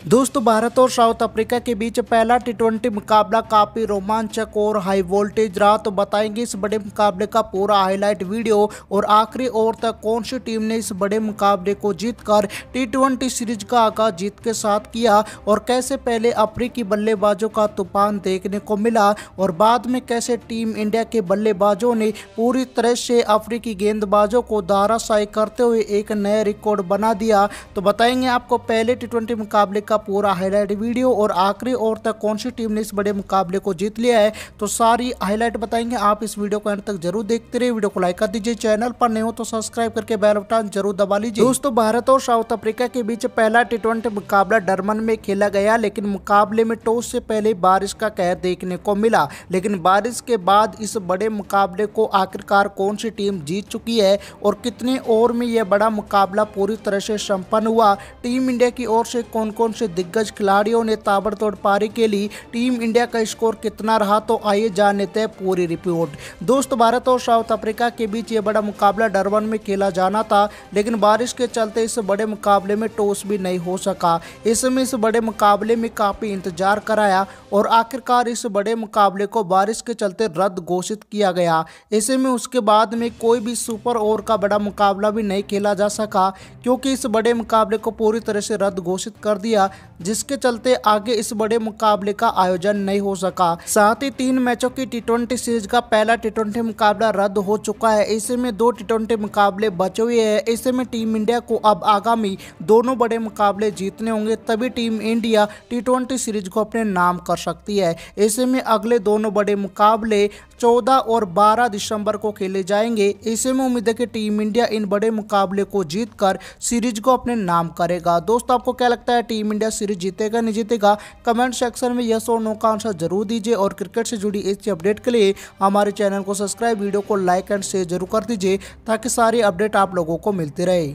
दोस्तों, भारत और south Africa के बीच पहला टी मुकाबला काफ़ी रोमांचक और हाई वोल्टेज रहा। तो बताएँगे इस बड़े मुकाबले का पूरा हाईलाइट वीडियो और आखिरी ओवर तक कौन सी टीम ने इस बड़े मुकाबले को जीतकर टी सीरीज़ का आगाज़ जीत के साथ किया और कैसे पहले अफ्रीकी बल्लेबाजों का तूफ़ान देखने को मिला और बाद में कैसे टीम इंडिया के बल्लेबाजों ने पूरी तरह से अफ्रीकी गेंदबाजों को दाराशाही करते हुए एक नया रिकॉर्ड बना दिया। तो बताएँगे आपको पहले टी मुकाबले का पूरा हाईलाइट वीडियो और आखिरी ओवर तक कौन सी टीम ने इस बड़े मुकाबले को जीत लिया है तो सारी हाईलाइट बताएँगे। आप इस वीडियो को अंत तक ज़रूर देखते रहे वीडियो को लाइक कर दीजिए। चैनल पर नहीं हो तो सब्सक्राइब करके बेल बटन ज़रूर दबा लीजिए। दोस्तों, भारत और साउथ अफ्रीका के बीच पहला टी मुकाबला डरमन में खेला गया, लेकिन मुकाबले में टॉस से पहले बारिश का कहर देखने को मिला। लेकिन बारिश के बाद इस बड़े मुकाबले को आखिरकार कौन सी टीम जीत चुकी है और कितने ओवर में यह बड़ा मुकाबला पूरी तरह से संपन्न हुआ? टीम इंडिया की ओर से कौन कौन से दिग्गज खिलाड़ियों ने ताबड़तोड़ पारी के लिए टीम इंडिया का स्कोर कितना रहा तो आइए जान लेते हैं पूरी रिपोर्ट। दोस्त, भारत और साउथ अफ्रीका के बीच ये बड़ा मुकाबला डरबन में खेला जाना था, लेकिन बारिश के चलते इस बड़े मुकाबले में टॉस भी नहीं हो सका। इसमें इस बड़े मुकाबले में काफ़ी इंतज़ार कराया और आखिरकार इस बड़े मुकाबले को बारिश के चलते रद्द घोषित किया गया। ऐसे में उसके बाद में कोई भी सुपर ओवर का बड़ा मुकाबला भी नहीं खेला जा सका, क्योंकि इस बड़े मुकाबले को पूरी तरह से रद्द घोषित कर दिया जिसके चलते आगे इस बड़े मुकाबले का आयोजन नहीं हो सका। साथ ही तीन मैचों की टी ट्वेंटी सीरीज़ का पहला टी ट्वेंटी मुकाबला रद्द हो चुका है। ऐसे में दो टी ट्वेंटी मुकाबले बचे हुए हैं। ऐसे में टीम इंडिया को अब आगामी दोनों बड़े मुकाबले जीतने होंगे, तभी team India T twenty series को अपने नाम कर सकती है। ऐसे में अगले दोनों बड़े मुकाबले 14 और 12 दिसंबर को खेले जाएँगे। ऐसे में उम्मीद है कि टीम इंडिया इन बड़े मुकाबले को जीतकर सीरीज़ को अपने नाम करेगा। दोस्तों, आपको क्या लगता है टीम इंडिया सीरीज़ जीतेगा, नहीं जीतेगा, कमेंट सेक्शन में यस और नो का आंसर ज़रूर दीजिए और क्रिकेट से जुड़ी इस अपडेट के लिए हमारे चैनल को सब्सक्राइब, वीडियो को लाइक एंड शेयर ज़रूर कर दीजिए ताकि सारी अपडेट आप लोगों को मिलती रहे।